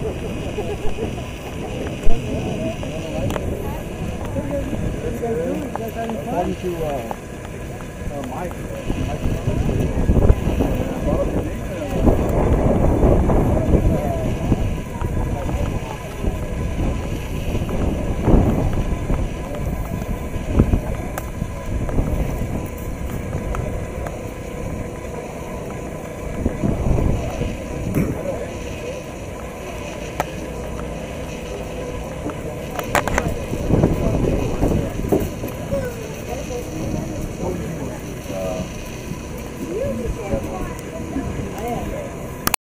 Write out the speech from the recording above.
Thank you, uh, uh, Mike.